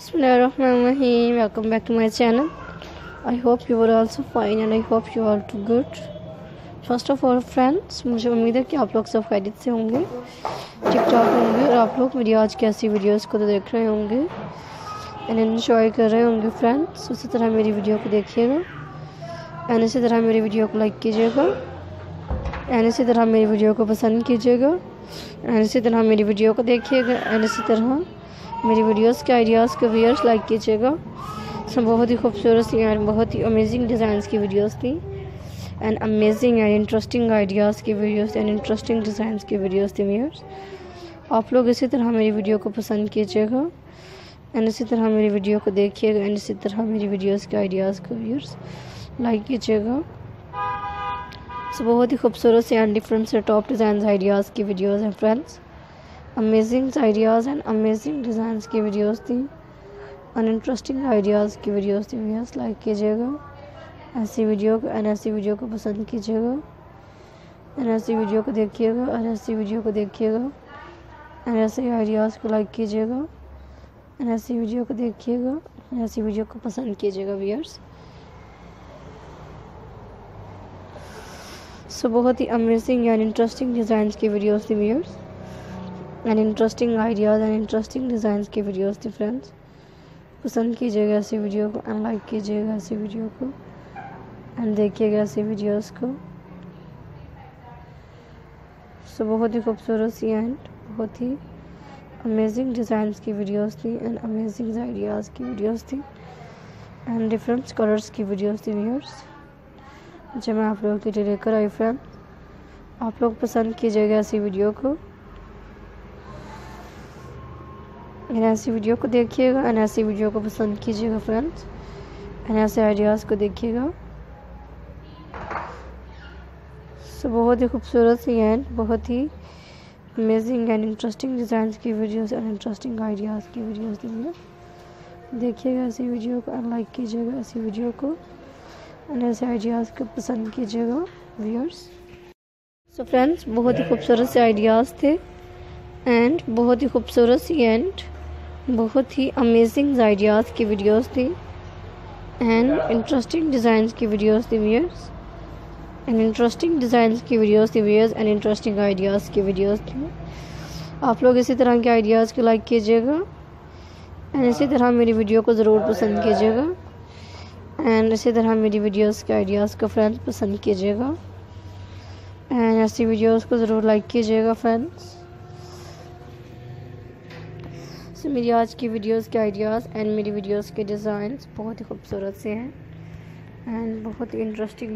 Bismillahirrahmanirrahim. Welcome back to my channel. I hope you are also fine and I hope you are too good. First of all friends मुझे उम्मीद है कि आप लोग सब खैरियत से होंगे ठीक ठाक होंगे और आप लोग मेरी आज की ऐसी वीडियोस को तो देख रहे होंगे एंड इन्जॉय कर रहे होंगे फ्रेंड्स उसी तरह मेरी वीडियो को देखिएगा एंड इसी तरह मेरी वीडियो को लाइक कीजिएगा एंड इसी तरह मेरी वीडियो को पसंद कीजिएगा एंड इसी तरह मेरी वीडियो को देखिएगा एंड इसी तरह मेरी वीडियोस के आइडियाज़ को व्यूअर्स लाइक कीजिएगा। सब बहुत ही खूबसूरत सी एंड बहुत ही अमेजिंग डिज़ाइंस की वीडियोस थी। And amazing and interesting ideas की वीडियोस एंड इंटरेस्टिंग डिज़ाइंस की वीडियोस थी व्यूअर्स आप लोग इसी तरह मेरी वीडियो को पसंद कीजिएगा। एंड इसी तरह मेरी वीडियो को देखिएगा। एंड इसी तरह मेरी वीडियोस के आइडियाज़ को व्यूअर्स लाइक कीजिएगा। सो बहुत ही खूबसूरत से एंड डिफरेंट से टॉप डिज़ाइन आइडियाज़ की वीडियोज़ हैं friends amazing ideas and amazing designs की वीडियोस थी। अन इंटरेस्टिंग आइडियाज़ की वीडियोस थी वीडियोस लाइक कीजिएगा। ऐसी वीडियो को एंड ऐसी वीडियो को पसंद कीजिएगा। एंड ऐसी वीडियो को देखिएगा और ऐसी वीडियो को देखिएगा। एंड ऐसे आइडियाज़ को लाइक कीजिएगा। एंड ऐसी वीडियो को देखिएगा एंड ऐसी वीडियो को पसंद कीजिएगा व्यूअर्स सो बहुत ही अमेजिंग एंड इंटरेस्टिंग डिज़ाइंस की वीडियोस थी viewers and interesting ideas and interesting designs की वीडियोस थी फ्रेंड्स पसंद कीजिएगा ऐसी वीडियो को एंड लाइक कीजिएगा ऐसी वीडियो को एंड देखिएगा ऐसी वीडियोस को. सो बहुत ही खूबसूरत सी एंड बहुत ही अमेजिंग डिज़ाइंस की वीडियोस थी एंड अमेजिंग आइडियाज़ की वीडियोस थी एंड डिफरेंट कलर्स की वीडियोस थी व्यूअर्स जो मैं आप लोगों के लिए लेकर आई फ्रेंड आप लोग पसंद कीजिएगा ऐसी वीडियो को एंड ऐसी वीडियो को देखिएगा। एंड ऐसी वीडियो को पसंद कीजिएगा फ्रेंड्स एंड ऐसे आइडियाज़ को देखिएगा। सो बहुत ही खूबसूरत सी एंड बहुत ही अमेजिंग एंड इंटरेस्टिंग डिज़ाइन की वीडियोस एंड इंटरेस्टिंग आइडियाज़ की वीडियोस दीजिए देखिएगा ऐसी वीडियो को लाइक कीजिएगा ऐसी वीडियो को। एंड ऐसे आइडियाज़ को पसंद कीजिएगा व्यूअर्स सो फ्रेंड्स बहुत ही खूबसूरत से आइडियाज़ थे एंड बहुत ही खूबसूरत सी एंड बहुत ही अमेजिंग आइडियाज़ की वीडियोस थी एंड इंटरेस्टिंग डिज़ाइंस की वीडियोस थी व्यूअर्स एंड इंटरेस्टिंग डिज़ाइंस की वीडियोस थी व्यूअर्स एंड इंटरेस्टिंग आइडियाज़ की वीडियोस थी. आप लोग इसी तरह के आइडियाज़ को लाइक कीजिएगा एंड इसी तरह मेरी वीडियो को ज़रूर पसंद कीजिएगा एंड इसी तरह मेरी वीडियोस के आइडियाज़ को फ्रेंड्स पसंद कीजिएगा एंड ऐसी वीडियोस को ज़रूर लाइक कीजिएगा फ्रेंड्स सो मेरी आज की वीडियोस के आइडियाज़ एंड मेरी वीडियोस के डिज़ाइन बहुत ही खूबसूरत से हैं। एंड बहुत ही इंटरेस्टिंग